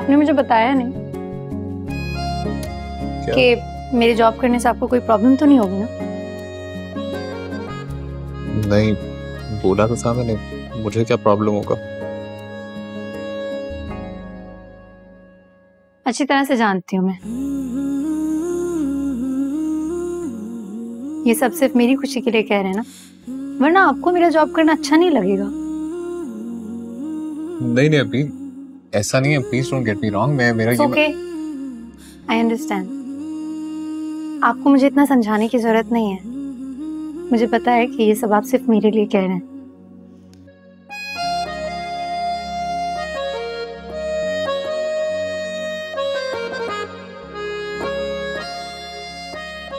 आपने मुझे बताया नहीं? कि मेरे जॉब करने से आपको कोई प्रॉब्लम तो नहीं होगी ना? नहीं बोला तो था मैंने। मुझे क्या प्रॉब्लम होगा? अच्छी तरह से जानती हूँ मैं। ये सब सिर्फ़ मेरी खुशी के लिए कह रहे हैं ना? वरना आपको मेरा जॉब करना अच्छा नहीं लगेगा। नहीं नहीं अभी ऐसा नहीं है please don't get me wrong मैं मेरा ओके आई अंडरस्टैंड आपको मुझे इतना समझाने की ज़रूरत नहीं है। मुझे पता है कि ये सब आप सिर्फ़ मेरे लिए कह रहे हैं।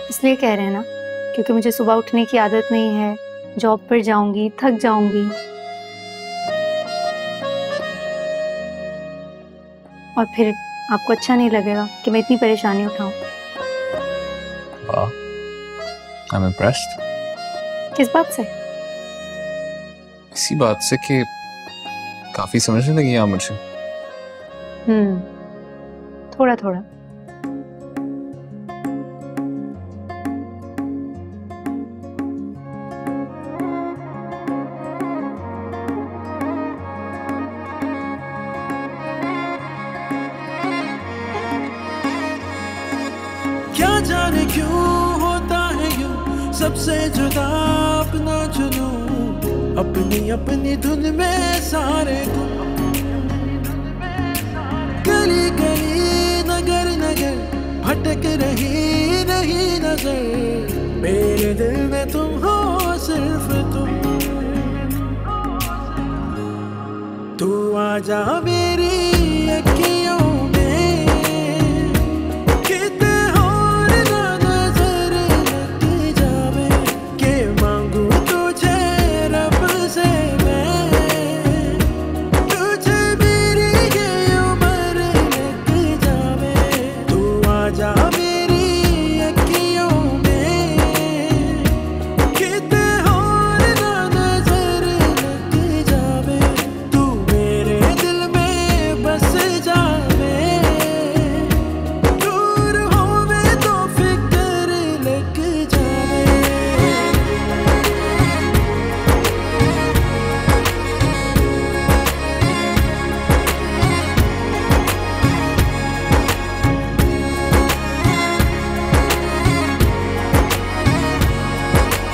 इसलिए कह रहे हैं ना, क्योंकि मुझे सुबह उठने की आदत नहीं है जॉब पर जाऊँगी, थक जाऊँगी। और फिर आपको अच्छा नहीं लगेगा कि मैं इतनी परेशानी उठाऊं। एम इम्प्रेस्ड किस बात से? इसी बात से कि काफ़ी समझने लगी आप मुझे। हम्म थोड़ा थोड़ा क्यों होता है यूँ सबसे जुदा? अपना चुनू। अपनी अपनी धुन में सारे गुम गली गली, नगर नगर, भटक रही नहीं नज़र। मेरे दिल में तुम हो सिर्फ़ तुम। तू आ जा अखियों